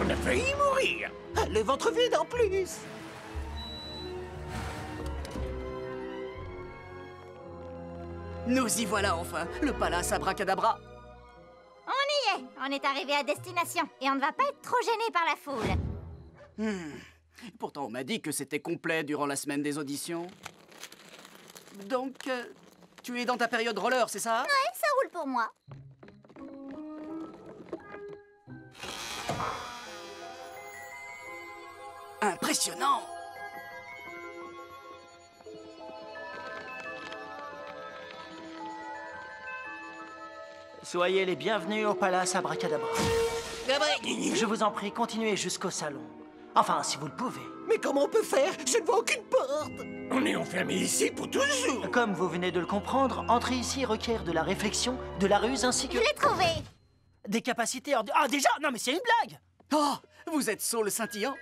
On a failli mourir. Ah, Le ventre vide en plus Nous y voilà enfin, le palace abracadabra. On y est On est arrivé à destination et on ne va pas être trop gêné par la foule. Hmm. Pourtant, on m'a dit que c'était complet durant la semaine des auditions. Donc, euh, tu es dans ta période roller, c'est ça? Ouais, ça roule pour moi. Impressionnant Soyez les bienvenus au Palace Abracadabra. Je vous en prie, continuez jusqu'au salon. Enfin, si vous le pouvez. Mais comment on peut faire? Je ne vois aucune porte On est enfermé ici pour toujours. Comme vous venez de le comprendre, entrer ici requiert de la réflexion, de la ruse ainsi que Je l'ai trouvé des capacités hors de... Ah, déjà Non, mais c'est une blague Oh Vous êtes Saul Scintillant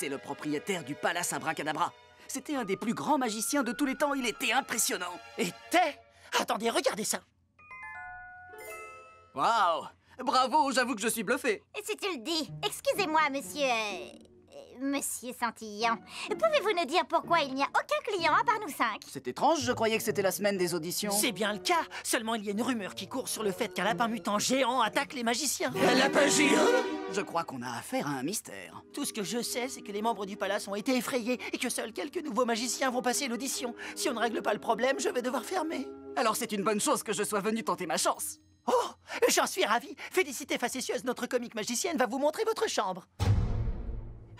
C'est le propriétaire du palace abracadabra. C'était un des plus grands magiciens de tous les temps, il était impressionnant. Et t'es Attendez, regardez ça Waouh Bravo, j'avoue que je suis bluffé. Et si tu le dis, excusez-moi, monsieur... euh, Monsieur Scintillant. Pouvez-vous nous dire pourquoi il n'y a aucun client à part nous cinq? C'est étrange, je croyais que c'était la semaine des auditions. C'est bien le cas Seulement, il y a une rumeur qui court sur le fait qu'un lapin mutant géant attaque les magiciens Un lapin géant? Je crois qu'on a affaire à un mystère. Tout ce que je sais, c'est que les membres du palace ont été effrayés et que seuls quelques nouveaux magiciens vont passer l'audition. Si on ne règle pas le problème, je vais devoir fermer. Alors c'est une bonne chose que je sois venu tenter ma chance. Oh, j'en suis ravi. Félicité facétieuse, notre comique magicienne va vous montrer votre chambre.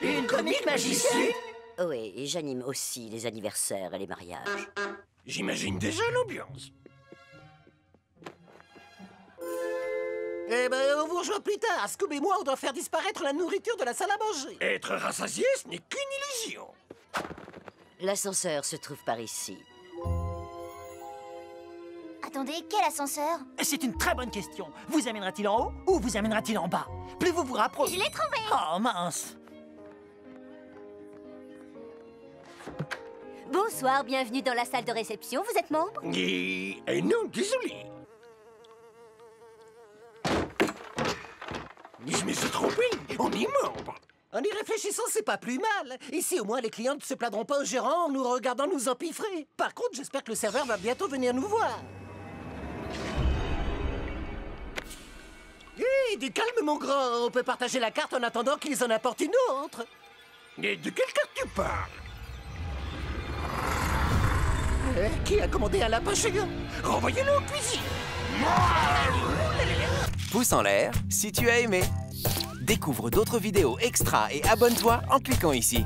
Une comique magicienne Oui, et j'anime aussi les anniversaires et les mariages. J'imagine déjà l'ambiance. Eh ben, on vous rejoint plus tard. Scoob et moi, on doit faire disparaître la nourriture de la salle à manger. Être rassasié, ce n'est qu'une illusion. L'ascenseur se trouve par ici. Attendez, quel ascenseur? C'est une très bonne question. Vous amènera-t-il en haut ou vous amènera-t-il en bas? Plus vous vous rapprochez... Je l'ai trouvé Oh, mince Bonsoir, bienvenue dans la salle de réception. Vous êtes membre Et... eh non, désolé. Je me suis trompé. On est membre. En y réfléchissant, c'est pas plus mal. Ici, au moins, les clients ne se plaindront pas au gérant en nous regardant nous empiffrer. Par contre, j'espère que le serveur va bientôt venir nous voir. Hé, du calme, mon grand. On peut partager la carte en attendant qu'ils en apportent une autre. Mais de quelle carte tu parles? Qui a commandé un lapin géant Renvoyez-le en cuisine. Pouce en l'air si tu as aimé. Découvre d'autres vidéos extra et abonne-toi en cliquant ici.